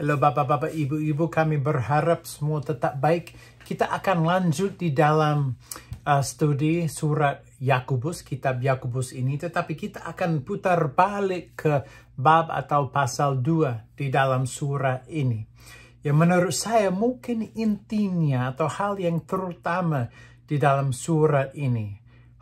Halo Bapak-Bapak, Ibu-Ibu, kami berharap semua tetap baik. Kita akan lanjut di dalam uh, studi surat Yakobus, kitab Yakobus ini, tetapi kita akan putar balik ke bab atau pasal 2 di dalam surat ini. Yang menurut saya mungkin intinya atau hal yang terutama di dalam surat ini.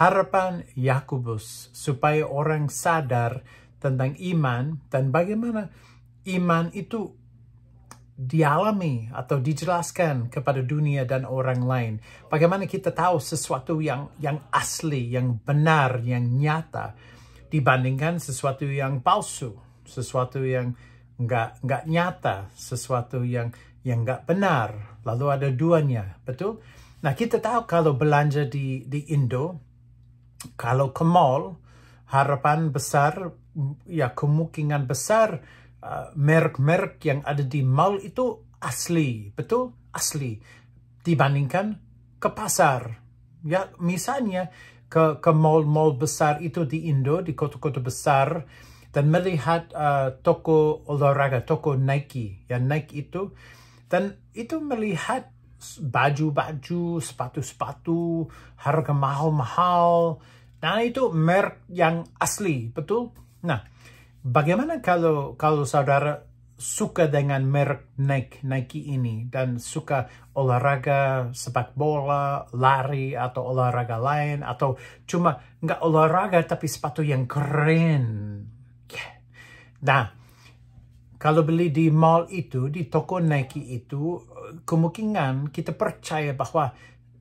Harapan Yakobus supaya orang sadar tentang iman dan bagaimana iman itu dialami atau dijelaskan kepada dunia dan orang lain. Bagaimana kita tahu sesuatu yang yang asli, yang benar, yang nyata dibandingkan sesuatu yang palsu, sesuatu yang nggak nggak nyata, sesuatu yang yang nggak benar. Lalu ada duanya, betul? Nah kita tahu kalau belanja di di Indo, kalau ke mall, harapan besar, ya kemungkinan besar merek-merek uh, yang ada di mall itu asli, betul? Asli. Dibandingkan ke pasar. Ya, misalnya ke ke mall-mall besar itu di Indo, di kota-kota besar, dan melihat uh, toko olahraga, toko Nike, ya Nike itu, dan itu melihat baju-baju, sepatu-sepatu, harga mahal-mahal, nah itu merek yang asli, betul? Nah, Bagaimana kalau kalau saudara suka dengan merek Nike, Nike ini dan suka olahraga sepak bola, lari atau olahraga lain atau cuma nggak olahraga tapi sepatu yang keren. Yeah. Nah, kalau beli di mall itu, di toko Nike itu, kemungkinan kita percaya bahwa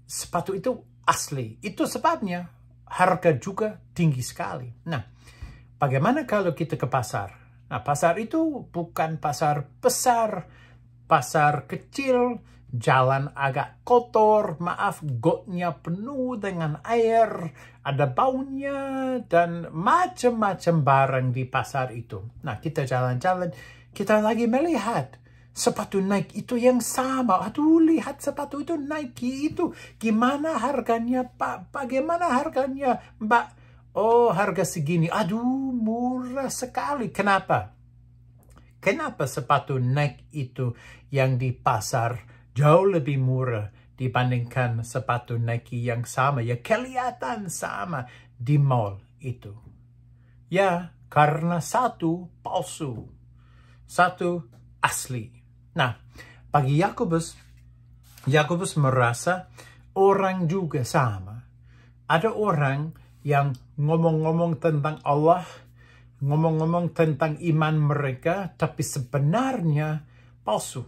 sepatu itu asli. Itu sebabnya harga juga tinggi sekali. Nah, Bagaimana kalau kita ke pasar? Nah, pasar itu bukan pasar besar, pasar kecil, jalan agak kotor, maaf, gotnya penuh dengan air, ada baunya, dan macam-macam barang di pasar itu. Nah, kita jalan-jalan, kita lagi melihat sepatu Nike itu yang sama. Aduh, lihat sepatu itu Nike itu. Gimana harganya, Pak? Bagaimana harganya, Mbak? Oh, harga segini. Aduh, murah sekali. Kenapa? Kenapa sepatu Nike itu yang di pasar jauh lebih murah dibandingkan sepatu Nike yang sama? Ya, kelihatan sama di mall itu. Ya, karena satu palsu. Satu asli. Nah, bagi Yakobus, Yakobus merasa orang juga sama. Ada orang yang ngomong-ngomong tentang Allah, ngomong-ngomong tentang iman mereka, tapi sebenarnya palsu.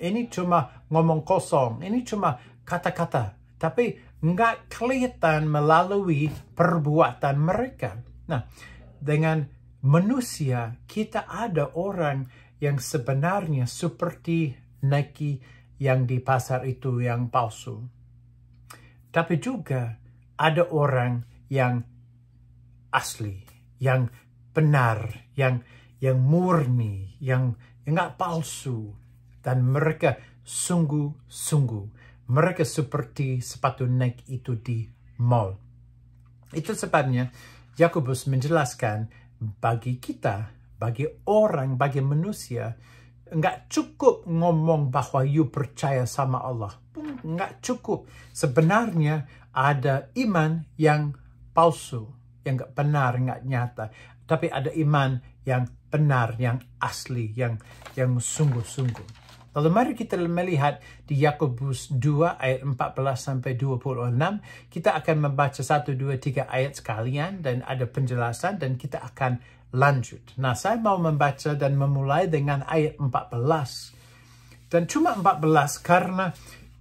Ini cuma ngomong kosong, ini cuma kata-kata, tapi nggak kelihatan melalui perbuatan mereka. Nah, dengan manusia, kita ada orang yang sebenarnya seperti Nike yang di pasar itu yang palsu. Tapi juga ada orang yang asli, yang benar, yang yang murni, yang enggak palsu dan mereka sungguh-sungguh mereka seperti sepatu Nike itu di mall. Itu sebabnya Yakobus menjelaskan bagi kita, bagi orang, bagi manusia, enggak cukup ngomong bahwa you percaya sama Allah. Enggak cukup. Sebenarnya ada iman yang palsu, yang nggak benar, nggak nyata. Tapi ada iman yang benar, yang asli, yang yang sungguh-sungguh. Lalu mari kita melihat di Yakobus 2 ayat 14 sampai 26. Kita akan membaca 1, 2, 3 ayat sekalian dan ada penjelasan dan kita akan lanjut. Nah, saya mau membaca dan memulai dengan ayat 14. Dan cuma 14 karena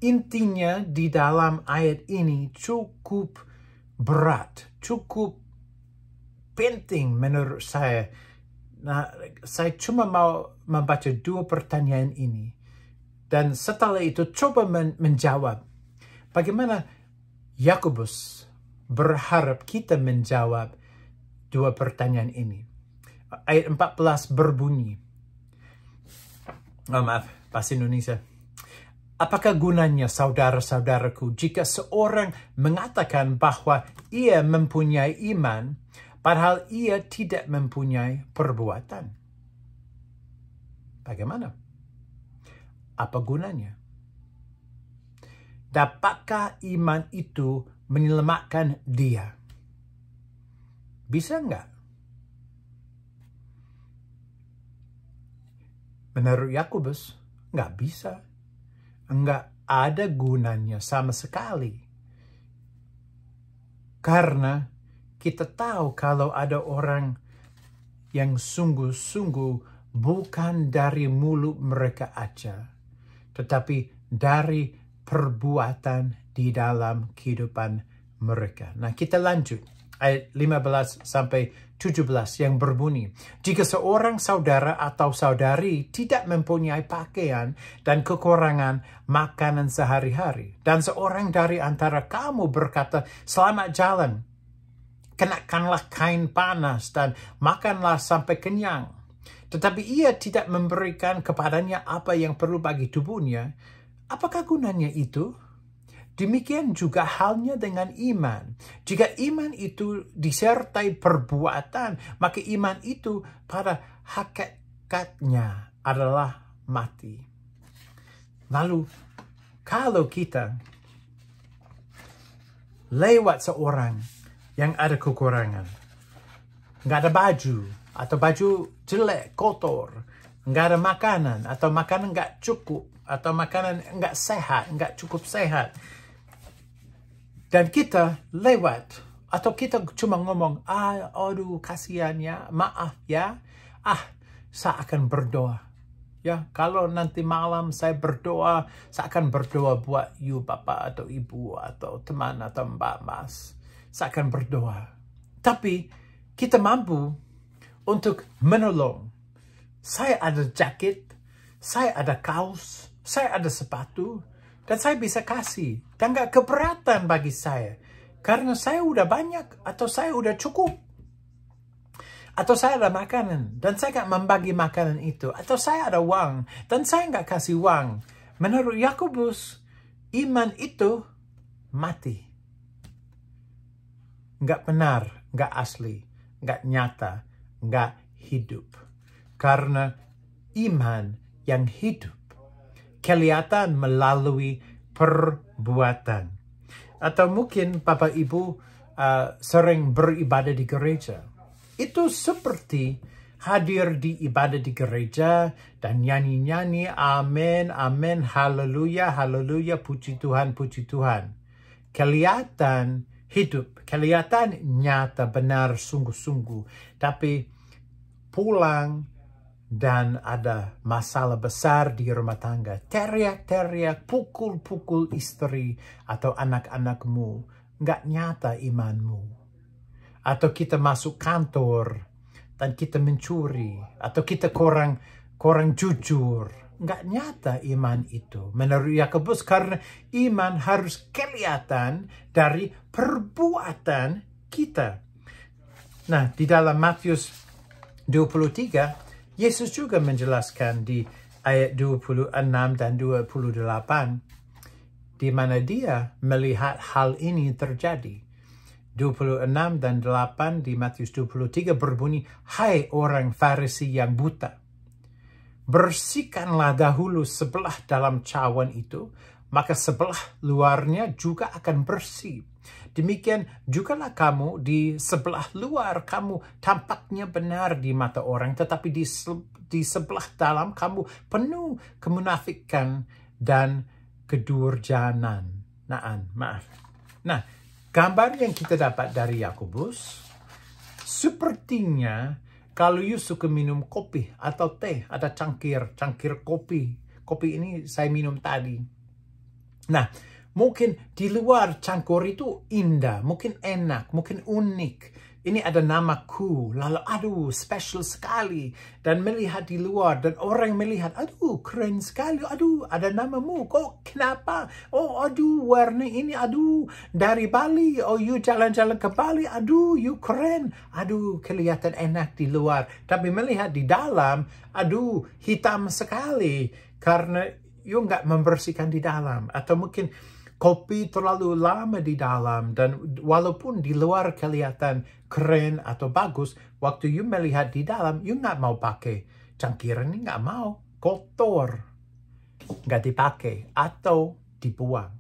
intinya di dalam ayat ini cukup berat, cukup penting menurut saya. Nah, saya cuma mau membaca dua pertanyaan ini. Dan setelah itu coba men menjawab. Bagaimana Yakobus berharap kita menjawab dua pertanyaan ini. Ayat 14 berbunyi. Oh, maaf, bahasa Indonesia. Apakah gunanya saudara-saudaraku jika seorang mengatakan bahwa ia mempunyai iman padahal ia tidak mempunyai perbuatan? Bagaimana? apa gunanya? Dapatkah iman itu menyelamatkan dia? Bisa nggak? Menurut Yakobus, nggak bisa. Nggak ada gunanya sama sekali. Karena kita tahu kalau ada orang yang sungguh-sungguh bukan dari mulut mereka aja, tetapi dari perbuatan di dalam kehidupan mereka. Nah, kita lanjut ayat 15 sampai 17 yang berbunyi, Jika seorang saudara atau saudari tidak mempunyai pakaian dan kekurangan makanan sehari-hari, dan seorang dari antara kamu berkata, selamat jalan, kenakanlah kain panas dan makanlah sampai kenyang. Tetapi ia tidak memberikan kepadanya apa yang perlu bagi tubuhnya, apakah gunanya itu? Demikian juga halnya dengan iman. Jika iman itu disertai perbuatan, maka iman itu pada hakikatnya adalah mati. Lalu, kalau kita lewat seorang yang ada kekurangan, nggak ada baju, atau baju jelek, kotor, nggak ada makanan, atau makanan nggak cukup, atau makanan nggak sehat, nggak cukup sehat, dan kita lewat atau kita cuma ngomong, ah, aduh kasihan ya, maaf ya, ah, saya akan berdoa. Ya, kalau nanti malam saya berdoa, saya akan berdoa buat you bapak atau ibu atau teman atau mbak mas. Saya akan berdoa. Tapi kita mampu untuk menolong. Saya ada jaket, saya ada kaos, saya ada sepatu, dan saya bisa kasih. Dan gak keberatan bagi saya. Karena saya udah banyak atau saya udah cukup. Atau saya ada makanan dan saya gak membagi makanan itu. Atau saya ada uang dan saya gak kasih uang. Menurut Yakobus, iman itu mati. Gak benar, gak asli, gak nyata, gak hidup. Karena iman yang hidup kelihatan melalui perbuatan. Atau mungkin Bapak Ibu uh, sering beribadah di gereja. Itu seperti hadir di ibadah di gereja dan nyanyi-nyanyi amin, amin, haleluya, haleluya, puji Tuhan, puji Tuhan. Kelihatan hidup, kelihatan nyata, benar, sungguh-sungguh. Tapi pulang dan ada masalah besar di rumah tangga, teriak-teriak, pukul-pukul istri atau anak-anakmu, nggak nyata imanmu. Atau kita masuk kantor dan kita mencuri, atau kita kurang kurang jujur, nggak nyata iman itu. Menurut Yakobus karena iman harus kelihatan dari perbuatan kita. Nah, di dalam Matius 23 Yesus juga menjelaskan di ayat 26 dan 28 di mana dia melihat hal ini terjadi. 26 dan 8 di Matius 23 berbunyi, Hai orang Farisi yang buta, bersihkanlah dahulu sebelah dalam cawan itu, maka sebelah luarnya juga akan bersih. Demikian jugalah kamu di sebelah luar kamu tampaknya benar di mata orang, tetapi di, di sebelah dalam kamu penuh kemunafikan dan kedurjanan. Naan, maaf. Nah, gambar yang kita dapat dari Yakobus sepertinya kalau you suka minum kopi atau teh, ada cangkir, cangkir kopi. Kopi ini saya minum tadi. Nah, Mungkin di luar cangkur itu indah, mungkin enak, mungkin unik. Ini ada namaku, lalu aduh special sekali. Dan melihat di luar, dan orang melihat, aduh keren sekali, aduh ada namamu, kok kenapa? Oh aduh warna ini, aduh dari Bali, oh you jalan-jalan ke Bali, aduh you keren. Aduh kelihatan enak di luar. Tapi melihat di dalam, aduh hitam sekali. Karena you nggak membersihkan di dalam. Atau mungkin kopi terlalu lama di dalam dan walaupun di luar kelihatan keren atau bagus, waktu you melihat di dalam, you nggak mau pakai cangkir ini nggak mau, kotor. nggak dipakai atau dibuang.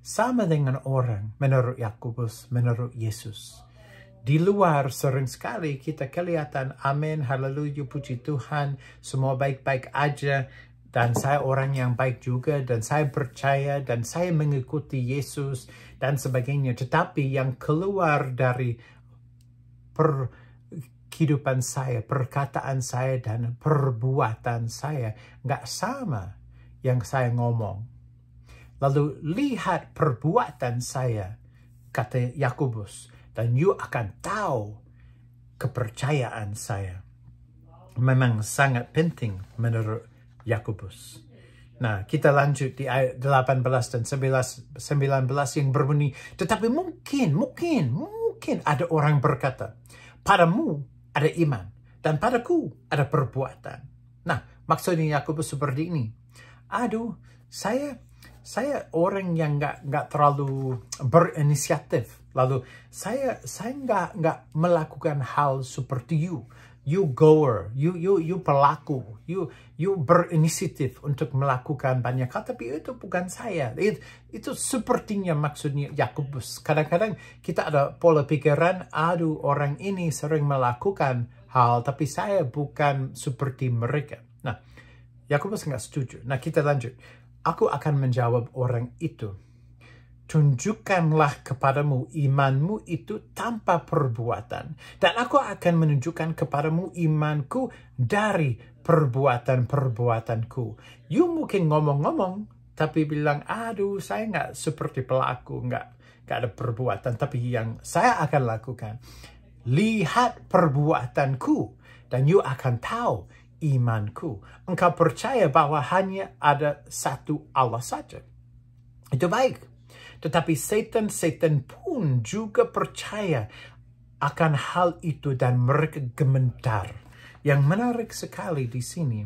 Sama dengan orang menurut Yakobus, menurut Yesus. Di luar sering sekali kita kelihatan, amin, haleluya, puji Tuhan, semua baik-baik aja, dan saya orang yang baik juga, dan saya percaya, dan saya mengikuti Yesus, dan sebagainya. Tetapi yang keluar dari per kehidupan saya, perkataan saya, dan perbuatan saya nggak sama yang saya ngomong. Lalu lihat perbuatan saya, kata Yakobus, dan you akan tahu kepercayaan saya. Memang sangat penting menurut Yakobus. Nah, kita lanjut di ayat 18 dan 19, 19 yang berbunyi, tetapi mungkin, mungkin, mungkin ada orang berkata, padamu ada iman, dan padaku ada perbuatan. Nah, maksudnya Yakobus seperti ini. Aduh, saya saya orang yang nggak nggak terlalu berinisiatif. Lalu saya saya nggak nggak melakukan hal seperti you you goer, you you you pelaku, you you berinisiatif untuk melakukan banyak hal, tapi itu bukan saya. It, itu sepertinya maksudnya Yakobus. Kadang-kadang kita ada pola pikiran, aduh orang ini sering melakukan hal, tapi saya bukan seperti mereka. Nah, Yakobus nggak setuju. Nah, kita lanjut. Aku akan menjawab orang itu tunjukkanlah kepadamu imanmu itu tanpa perbuatan. Dan aku akan menunjukkan kepadamu imanku dari perbuatan-perbuatanku. You mungkin ngomong-ngomong, tapi bilang, aduh saya nggak seperti pelaku, nggak, nggak ada perbuatan. Tapi yang saya akan lakukan, lihat perbuatanku, dan you akan tahu imanku. Engkau percaya bahwa hanya ada satu Allah saja. Itu baik. Tetapi setan-setan pun juga percaya akan hal itu dan mereka gementar. Yang menarik sekali di sini,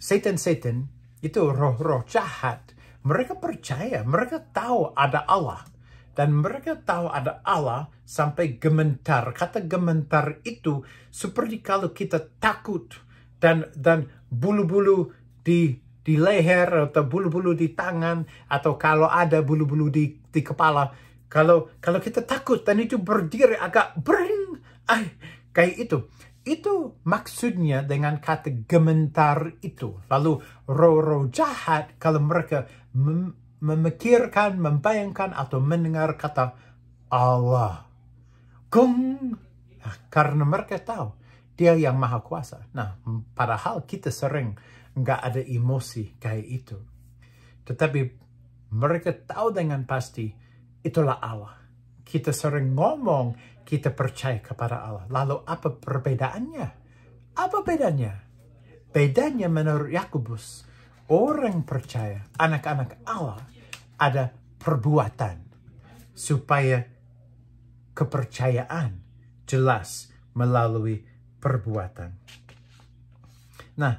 setan-setan itu roh-roh jahat. Mereka percaya, mereka tahu ada Allah. Dan mereka tahu ada Allah sampai gementar. Kata gementar itu seperti kalau kita takut dan dan bulu-bulu di di leher atau bulu-bulu di tangan atau kalau ada bulu-bulu di, di kepala. Kalau kalau kita takut dan itu berdiri agak bring, ay, kayak itu. Itu maksudnya dengan kata gementar itu. Lalu roh-roh jahat kalau mereka mem memikirkan, membayangkan atau mendengar kata Allah. Gung. Nah, karena mereka tahu dia yang maha kuasa. Nah, padahal kita sering nggak ada emosi kayak itu. Tetapi mereka tahu dengan pasti itulah Allah. Kita sering ngomong kita percaya kepada Allah. Lalu apa perbedaannya? Apa bedanya? Bedanya menurut Yakobus, orang percaya anak-anak Allah ada perbuatan supaya kepercayaan jelas melalui perbuatan. Nah,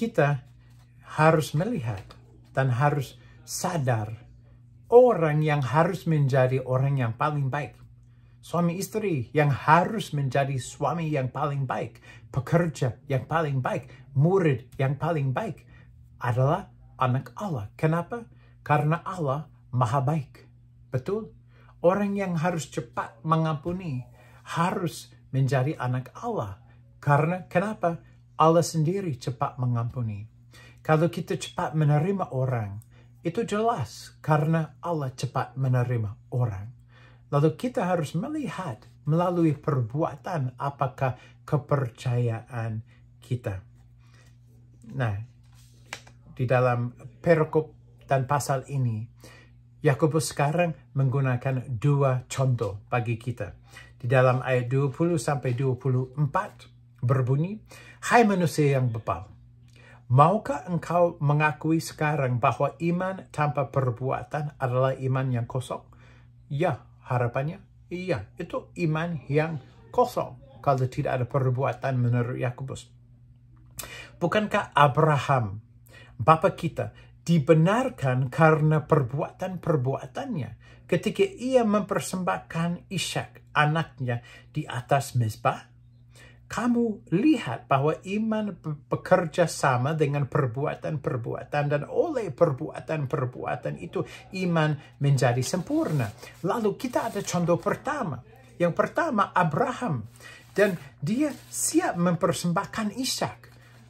kita harus melihat dan harus sadar orang yang harus menjadi orang yang paling baik. Suami istri yang harus menjadi suami yang paling baik, pekerja yang paling baik, murid yang paling baik adalah anak Allah. Kenapa? Karena Allah maha baik. Betul? Orang yang harus cepat mengampuni harus menjadi anak Allah. Karena kenapa? Allah sendiri cepat mengampuni. Kalau kita cepat menerima orang, itu jelas karena Allah cepat menerima orang. Lalu kita harus melihat melalui perbuatan apakah kepercayaan kita. Nah, di dalam perikop dan pasal ini, Yakobus sekarang menggunakan dua contoh bagi kita. Di dalam ayat 20 sampai 24 berbunyi, Hai manusia yang bebal, maukah engkau mengakui sekarang bahwa iman tanpa perbuatan adalah iman yang kosong? Ya, harapannya iya, itu iman yang kosong kalau tidak ada perbuatan menurut Yakobus. Bukankah Abraham, bapa kita, dibenarkan karena perbuatan-perbuatannya ketika ia mempersembahkan Ishak, anaknya, di atas mezbah? Kamu lihat bahwa iman bekerja sama dengan perbuatan-perbuatan dan oleh perbuatan-perbuatan itu iman menjadi sempurna. Lalu kita ada contoh pertama. Yang pertama Abraham dan dia siap mempersembahkan Ishak.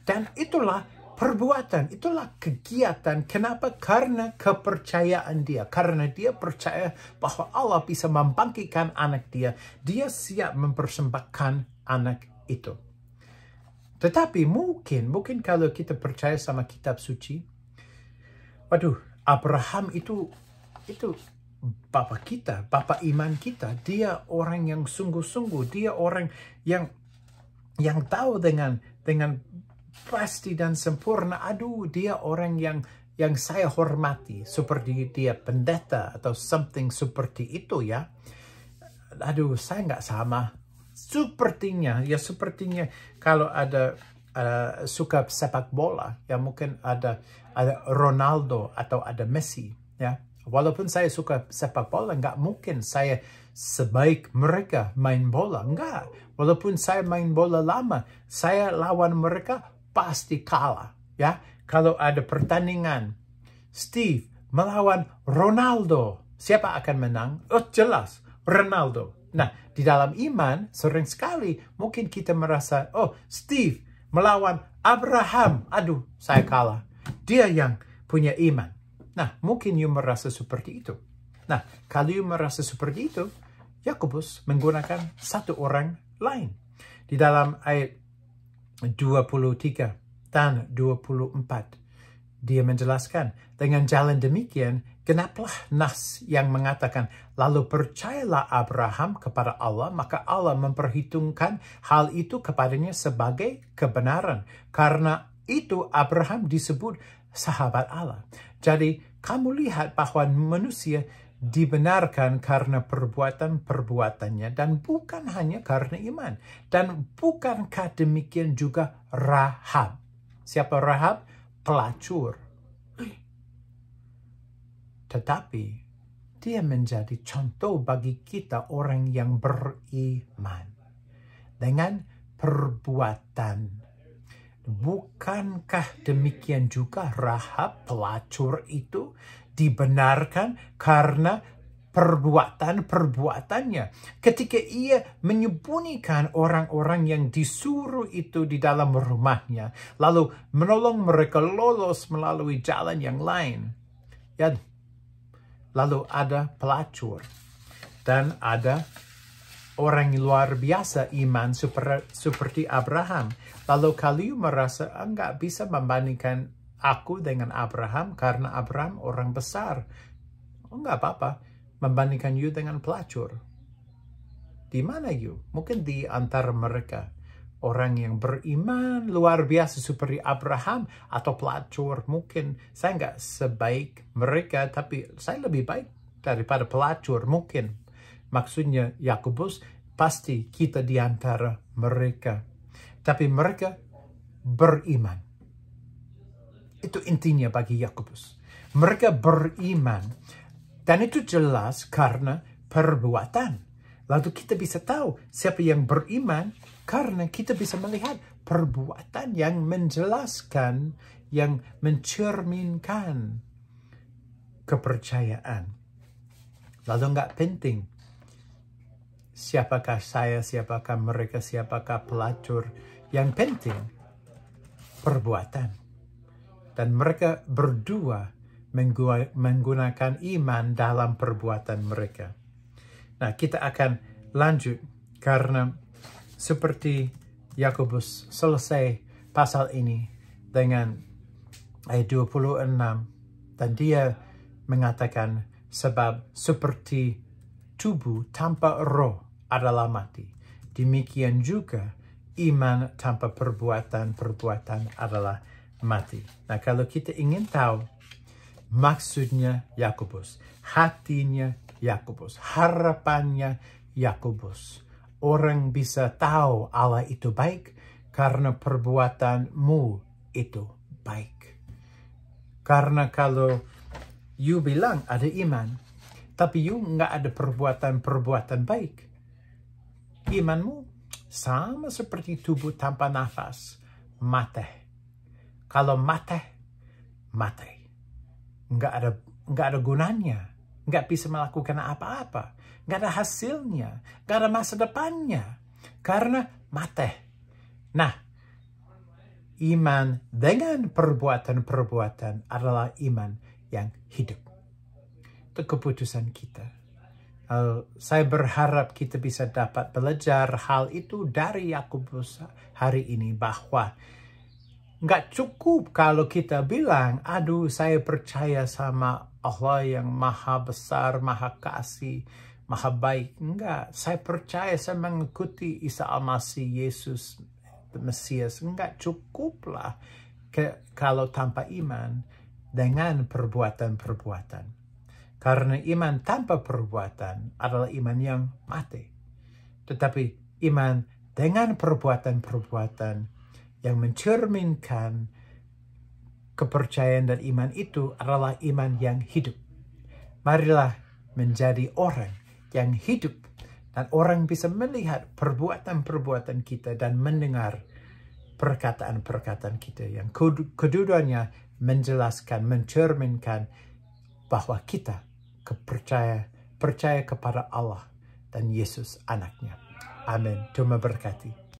Dan itulah perbuatan, itulah kegiatan. Kenapa? Karena kepercayaan dia. Karena dia percaya bahwa Allah bisa membangkitkan anak dia. Dia siap mempersembahkan anak itu. Tetapi mungkin, mungkin kalau kita percaya sama kitab suci, waduh, Abraham itu itu Bapak kita, Bapak iman kita, dia orang yang sungguh-sungguh, dia orang yang yang tahu dengan dengan pasti dan sempurna. Aduh, dia orang yang yang saya hormati seperti dia pendeta atau something seperti itu ya. Aduh, saya nggak sama. Sepertinya, ya sepertinya kalau ada uh, suka sepak bola, ya mungkin ada ada Ronaldo atau ada Messi, ya Walaupun saya suka sepak bola, nggak mungkin saya sebaik mereka main bola. Nggak. Walaupun saya main bola lama, saya lawan mereka pasti kalah. Ya, kalau ada pertandingan, Steve melawan Ronaldo, siapa akan menang? Oh, jelas, Ronaldo. Nah, di dalam iman, sering sekali mungkin kita merasa, oh, Steve melawan Abraham. Aduh, saya kalah. Dia yang punya iman. Nah, mungkin you merasa seperti itu. Nah, kalau you merasa seperti itu, Yakobus menggunakan satu orang lain. Di dalam ayat 23 dan 24, dia menjelaskan, dengan jalan demikian, genaplah nas yang mengatakan, lalu percayalah Abraham kepada Allah, maka Allah memperhitungkan hal itu kepadanya sebagai kebenaran. Karena itu Abraham disebut sahabat Allah. Jadi kamu lihat bahwa manusia dibenarkan karena perbuatan-perbuatannya dan bukan hanya karena iman. Dan bukankah demikian juga Rahab? Siapa Rahab? Pelacur. Tetapi dia menjadi contoh bagi kita orang yang beriman. Dengan perbuatan Bukankah demikian juga Rahab pelacur itu dibenarkan karena perbuatan-perbuatannya. Ketika ia menyembunyikan orang-orang yang disuruh itu di dalam rumahnya, lalu menolong mereka lolos melalui jalan yang lain. Ya, lalu ada pelacur dan ada orang luar biasa iman seperti Abraham. Lalu kalian merasa enggak bisa membandingkan aku dengan Abraham karena Abraham orang besar. Enggak apa-apa membandingkan you dengan pelacur. Di mana you? Mungkin di antara mereka. Orang yang beriman luar biasa seperti Abraham atau pelacur. Mungkin saya enggak sebaik mereka, tapi saya lebih baik daripada pelacur mungkin. Maksudnya Yakobus pasti kita di antara mereka. Tapi mereka beriman. Itu intinya bagi Yakobus. Mereka beriman. Dan itu jelas karena perbuatan. Lalu kita bisa tahu siapa yang beriman karena kita bisa melihat perbuatan yang menjelaskan, yang mencerminkan kepercayaan. Lalu nggak penting siapakah saya, siapakah mereka, siapakah pelacur. Yang penting, perbuatan. Dan mereka berdua menggunakan iman dalam perbuatan mereka. Nah, kita akan lanjut karena seperti Yakobus selesai pasal ini dengan ayat 26 dan dia mengatakan sebab seperti tubuh tanpa roh adalah mati. Demikian juga iman tanpa perbuatan-perbuatan adalah mati. Nah, kalau kita ingin tahu maksudnya Yakobus, hatinya Yakobus, harapannya Yakobus, orang bisa tahu Allah itu baik karena perbuatanmu itu baik. Karena kalau you bilang ada iman, tapi you nggak ada perbuatan-perbuatan baik, imanmu sama seperti tubuh tanpa nafas, mati. Kalau mati, mati. Nggak ada, nggak ada gunanya. Nggak bisa melakukan apa-apa. Nggak ada hasilnya. Nggak ada masa depannya. Karena mati. Nah, iman dengan perbuatan-perbuatan adalah iman yang hidup. Itu keputusan kita. Saya berharap kita bisa dapat belajar hal itu dari Yakobus hari ini bahwa nggak cukup kalau kita bilang, aduh saya percaya sama Allah yang maha besar, maha kasih, maha baik. Enggak, saya percaya saya mengikuti Isa Al-Masih, Yesus, Mesias. Enggak cukup lah ke, kalau tanpa iman dengan perbuatan-perbuatan. Karena iman tanpa perbuatan adalah iman yang mati. Tetapi iman dengan perbuatan-perbuatan yang mencerminkan kepercayaan dan iman itu adalah iman yang hidup. Marilah menjadi orang yang hidup dan orang bisa melihat perbuatan-perbuatan kita dan mendengar perkataan-perkataan kita yang kedudukannya menjelaskan, mencerminkan bahwa kita kepercaya percaya kepada Allah dan Yesus anaknya. Amin. Tuhan berkati.